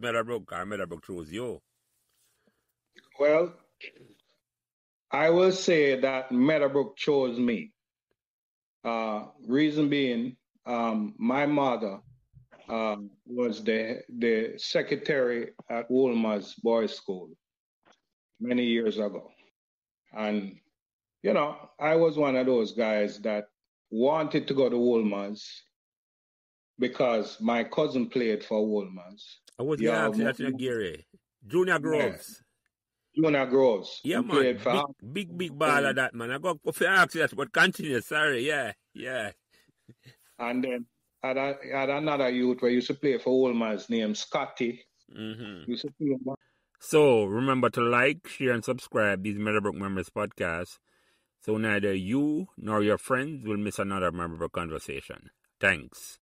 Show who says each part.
Speaker 1: Meadowbrook Meadowbrook chose you?
Speaker 2: Well, I will say that Meadowbrook chose me. Uh, reason being, um, my mother uh, was the the secretary at Wolmer's Boys School many years ago, and you know I was one of those guys that wanted to go to Wolmer's because my cousin played for Wolmer's.
Speaker 1: I was
Speaker 2: Yeah,
Speaker 1: yeah,
Speaker 2: mo-
Speaker 1: actually, Gary. Junior Groves.
Speaker 2: Junior Groves.
Speaker 1: Yeah, man.
Speaker 2: for
Speaker 1: Big, big, big ball of that, man. I got to ask that, but continue. Sorry. Yeah, yeah.
Speaker 2: And then had, a, had another youth where used to play for Wolmer's named Scotty.
Speaker 1: Mm-hmm.
Speaker 2: Used to play
Speaker 1: So remember to like, share, and subscribe these Meadowbrook Memories podcasts so neither you nor your friends will miss another Meadowbrook conversation. Thanks.